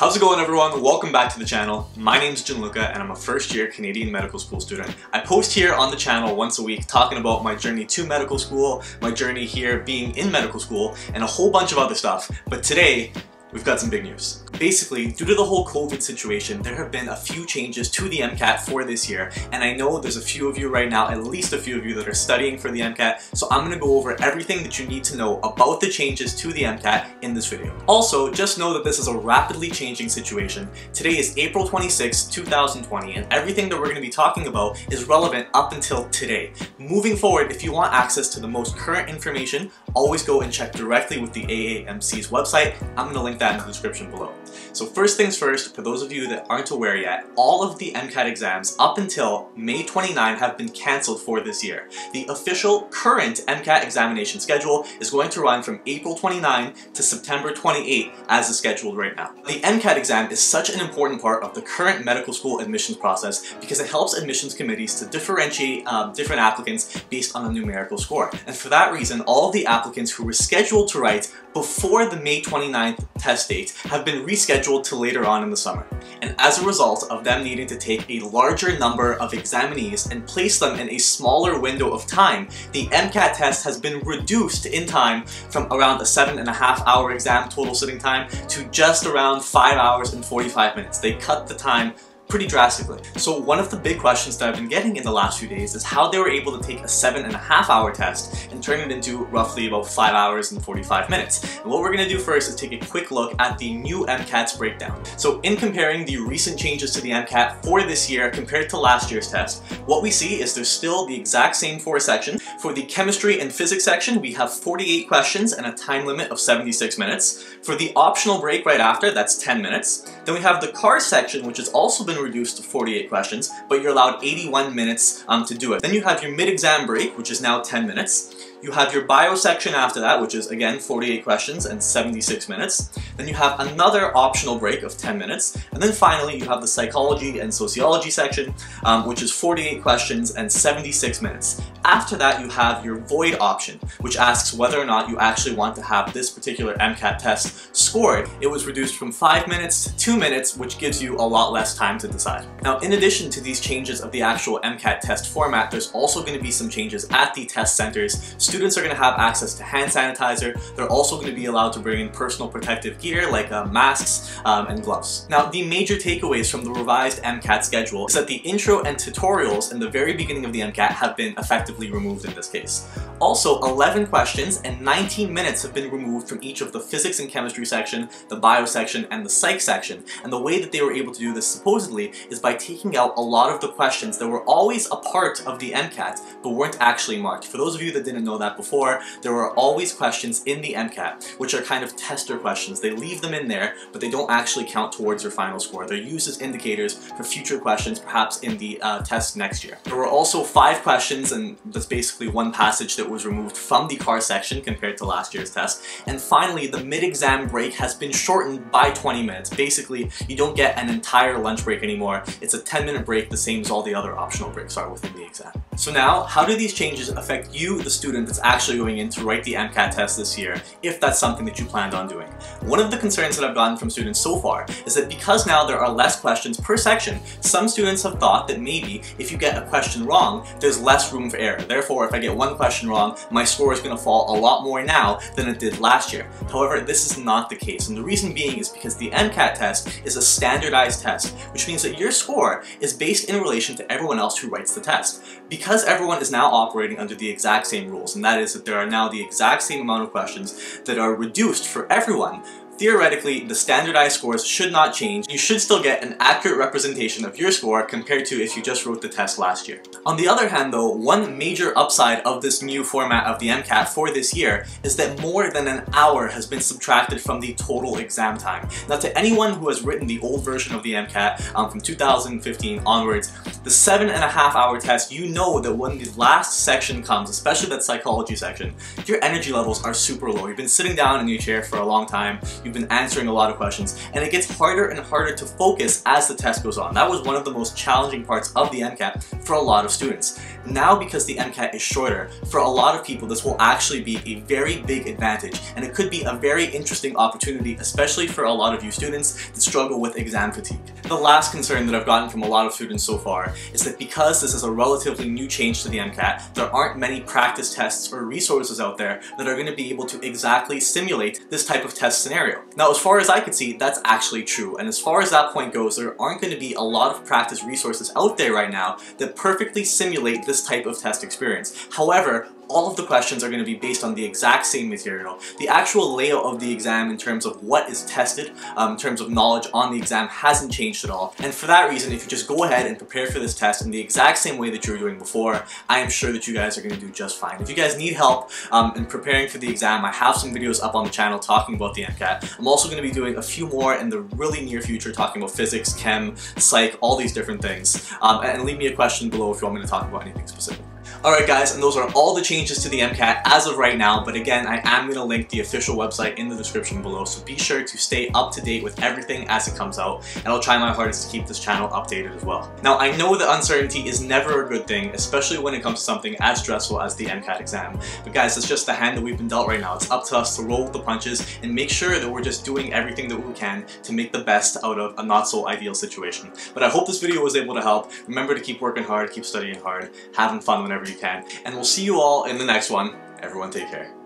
How's it going everyone? Welcome back to the channel. My name is Gianluca and I'm a first year Canadian medical school student. I post here on the channel once a week talking about my journey to medical school, my journey here being in medical school, and a whole bunch of other stuff. But today, we've got some big news. Basically, due to the whole COVID situation, there have been a few changes to the MCAT for this year, and I know there's a few of you right now, at least a few of you that are studying for the MCAT, so I'm gonna go over everything that you need to know about the changes to the MCAT in this video. Also, just know that this is a rapidly changing situation. Today is April 26, 2020, and everything that we're gonna be talking about is relevant up until today. Moving forward, if you want access to the most current information, always go and check directly with the AAMC's website. I'm gonna link that in the description below. So first things first, for those of you that aren't aware yet, all of the MCAT exams up until May 29 have been cancelled for this year. The official current MCAT examination schedule is going to run from April 29 to September 28 as is scheduled right now. The MCAT exam is such an important part of the current medical school admissions process because it helps admissions committees to differentiate um, different applicants based on a numerical score. And for that reason, all of the applicants who were scheduled to write before the May 29th test date have been rescheduled to later on in the summer. And as a result of them needing to take a larger number of examinees and place them in a smaller window of time, the MCAT test has been reduced in time from around a seven and a half hour exam total sitting time to just around five hours and 45 minutes. They cut the time pretty drastically. So one of the big questions that I've been getting in the last few days is how they were able to take a seven and a half hour test and turn it into roughly about five hours and 45 minutes. And what we're gonna do first is take a quick look at the new MCAT's breakdown. So in comparing the recent changes to the MCAT for this year compared to last year's test, what we see is there's still the exact same four sections. For the chemistry and physics section, we have 48 questions and a time limit of 76 minutes. For the optional break right after, that's 10 minutes. Then we have the CARS section, which has also been reduced to 48 questions, but you're allowed 81 minutes um, to do it. Then you have your mid-exam break, which is now 10 minutes. You have your bio section after that, which is again 48 questions and 76 minutes. Then you have another optional break of 10 minutes. And then finally, you have the psychology and sociology section, um, which is 48 questions and 76 minutes. After that, you have your void option, which asks whether or not you actually want to have this particular MCAT test scored. It was reduced from 5 minutes to 2 minutes, which gives you a lot less time to decide. Now, in addition to these changes of the actual MCAT test format, there's also going to be some changes at the test centers Students are going to have access to hand sanitizer. They're also going to be allowed to bring in personal protective gear like uh, masks um, and gloves. Now, the major takeaways from the revised MCAT schedule is that the intro and tutorials in the very beginning of the MCAT have been effectively removed in this case. Also, 11 questions and 19 minutes have been removed from each of the physics and chemistry section, the bio section, and the psych section. And the way that they were able to do this supposedly is by taking out a lot of the questions that were always a part of the MCAT but weren't actually marked. For those of you that didn't know that before, there were always questions in the MCAT, which are kind of tester questions. They leave them in there, but they don't actually count towards your final score. They're used as indicators for future questions, perhaps in the uh, test next year. There were also five questions, and that's basically one passage that was removed from the CARS section compared to last year's test. And finally, the mid-exam break has been shortened by 20 minutes. Basically, you don't get an entire lunch break anymore. It's a 10 minute break, the same as all the other optional breaks are within the exam. So now, how do these changes affect you, the student that's actually going in to write the MCAT test this year, if that's something that you planned on doing? One of the concerns that I've gotten from students so far is that because now there are less questions per section, some students have thought that maybe if you get a question wrong, there's less room for error. Therefore, if I get one question wrong, my score is going to fall a lot more now than it did last year. However, this is not the case, and the reason being is because the MCAT test is a standardized test, which means that your score is based in relation to everyone else who writes the test. Because everyone is now operating under the exact same rules, and that is that there are now the exact same amount of questions that are reduced for everyone, theoretically, the standardized scores should not change. You should still get an accurate representation of your score compared to if you just wrote the test last year. On the other hand though, one major upside of this new format of the MCAT for this year is that more than an hour has been subtracted from the total exam time. Now to anyone who has written the old version of the MCAT um, from 2015 onwards, the seven and a half hour test, you know that when the last section comes, especially that psychology section, your energy levels are super low. You've been sitting down in your chair for a long time, you we've been answering a lot of questions, and it gets harder and harder to focus as the test goes on. That was one of the most challenging parts of the MCAT for a lot of students. Now because the MCAT is shorter, for a lot of people this will actually be a very big advantage, and it could be a very interesting opportunity, especially for a lot of you students that struggle with exam fatigue. The last concern that I've gotten from a lot of students so far is that because this is a relatively new change to the MCAT, there aren't many practice tests or resources out there that are going to be able to exactly simulate this type of test scenario. Now, as far as I can see, that's actually true. And as far as that point goes, there aren't going to be a lot of practice resources out there right now that perfectly simulate this type of test experience. However, all of the questions are going to be based on the exact same material. The actual layout of the exam in terms of what is tested, um, in terms of knowledge on the exam hasn't changed at all. And for that reason, if you just go ahead and prepare for this test in the exact same way that you were doing before, I am sure that you guys are going to do just fine. If you guys need help um, in preparing for the exam, I have some videos up on the channel talking about the MCAT. I'm also going to be doing a few more in the really near future talking about physics, chem, psych, all these different things. Um, and leave me a question below if you want me to talk about anything specific. Alright guys, and those are all the changes to the MCAT as of right now, but again, I am going to link the official website in the description below, so be sure to stay up to date with everything as it comes out, and I'll try my hardest to keep this channel updated as well. Now, I know that uncertainty is never a good thing, especially when it comes to something as stressful as the MCAT exam, but guys, it's just the hand that we've been dealt right now. It's up to us to roll with the punches and make sure that we're just doing everything that we can to make the best out of a not so ideal situation. But I hope this video was able to help. Remember to keep working hard, keep studying hard, having fun whenever you can, and we'll see you all in the next one. Everyone take care.